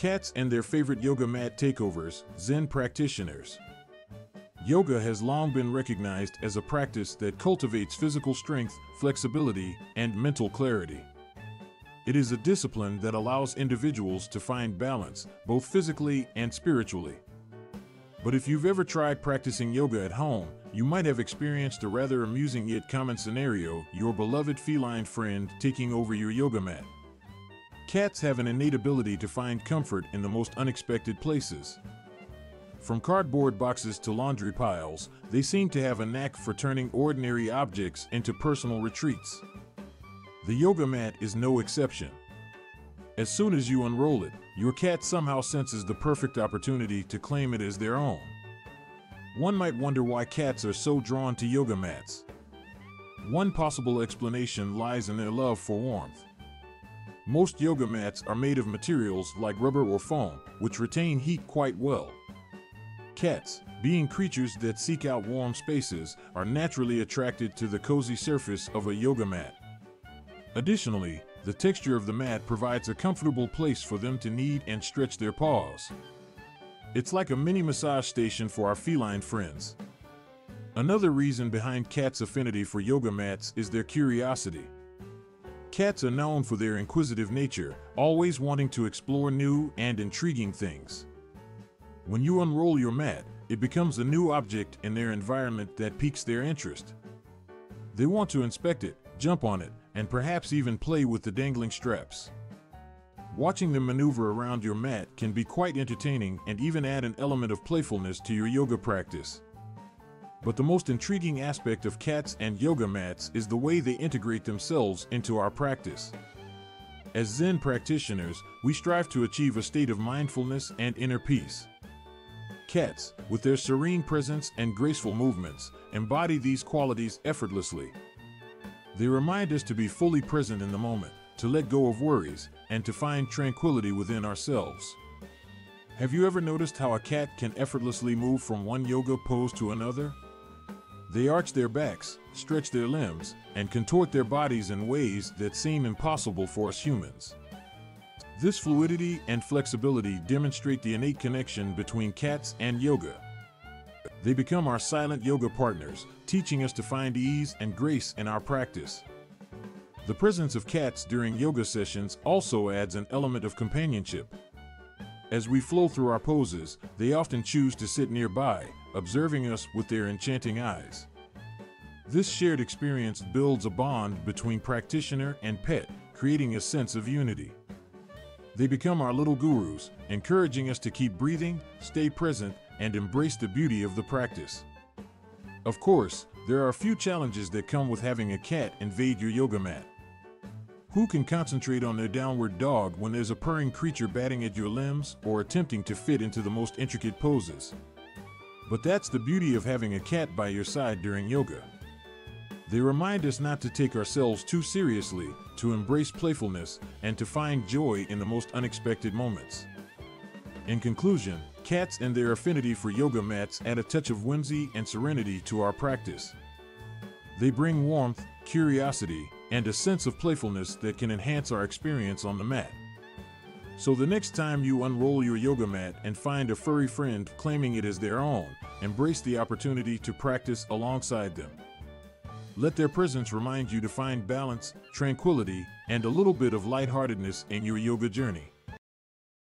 Cats and their favorite yoga mat takeovers, Zen practitioners. Yoga has long been recognized as a practice that cultivates physical strength, flexibility, and mental clarity. It is a discipline that allows individuals to find balance, both physically and spiritually. But if you've ever tried practicing yoga at home, you might have experienced a rather amusing yet common scenario your beloved feline friend taking over your yoga mat. Cats have an innate ability to find comfort in the most unexpected places. From cardboard boxes to laundry piles, they seem to have a knack for turning ordinary objects into personal retreats. The yoga mat is no exception. As soon as you unroll it, your cat somehow senses the perfect opportunity to claim it as their own. One might wonder why cats are so drawn to yoga mats. One possible explanation lies in their love for warmth. Most yoga mats are made of materials like rubber or foam, which retain heat quite well. Cats, being creatures that seek out warm spaces, are naturally attracted to the cozy surface of a yoga mat. Additionally, the texture of the mat provides a comfortable place for them to knead and stretch their paws. It's like a mini massage station for our feline friends. Another reason behind cats' affinity for yoga mats is their curiosity. Cats are known for their inquisitive nature, always wanting to explore new and intriguing things. When you unroll your mat, it becomes a new object in their environment that piques their interest. They want to inspect it, jump on it, and perhaps even play with the dangling straps. Watching them maneuver around your mat can be quite entertaining and even add an element of playfulness to your yoga practice. But the most intriguing aspect of cats and yoga mats is the way they integrate themselves into our practice. As Zen practitioners, we strive to achieve a state of mindfulness and inner peace. Cats, with their serene presence and graceful movements, embody these qualities effortlessly. They remind us to be fully present in the moment, to let go of worries, and to find tranquility within ourselves. Have you ever noticed how a cat can effortlessly move from one yoga pose to another? They arch their backs, stretch their limbs, and contort their bodies in ways that seem impossible for us humans. This fluidity and flexibility demonstrate the innate connection between cats and yoga. They become our silent yoga partners, teaching us to find ease and grace in our practice. The presence of cats during yoga sessions also adds an element of companionship. As we flow through our poses, they often choose to sit nearby, observing us with their enchanting eyes. This shared experience builds a bond between practitioner and pet, creating a sense of unity. They become our little gurus, encouraging us to keep breathing, stay present, and embrace the beauty of the practice. Of course, there are a few challenges that come with having a cat invade your yoga mat. Who can concentrate on their downward dog when there's a purring creature batting at your limbs or attempting to fit into the most intricate poses? But that's the beauty of having a cat by your side during yoga. They remind us not to take ourselves too seriously, to embrace playfulness, and to find joy in the most unexpected moments. In conclusion, cats and their affinity for yoga mats add a touch of whimsy and serenity to our practice. They bring warmth, curiosity, and a sense of playfulness that can enhance our experience on the mat. So the next time you unroll your yoga mat and find a furry friend claiming it as their own, embrace the opportunity to practice alongside them. Let their presence remind you to find balance, tranquility, and a little bit of lightheartedness in your yoga journey.